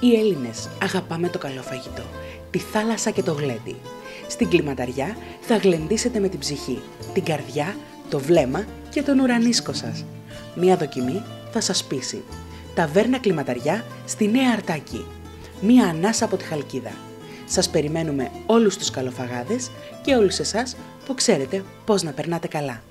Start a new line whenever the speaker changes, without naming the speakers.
Οι Έλληνες αγαπάμε το καλό φαγητό, τη θάλασσα και το γλέντι. Στην κλιματαριά θα γλεντήσετε με την ψυχή, την καρδιά, το βλέμμα και τον ουρανίσκο σας. Μία δοκιμή θα σας πείσει. Ταβέρνα Κλιματαριά στη Νέα Αρτάκη. Μία ανάσα από τη Χαλκίδα. Σας περιμένουμε όλους τους καλοφαγάδες και όλους εσάς που ξέρετε πώς να περνάτε καλά.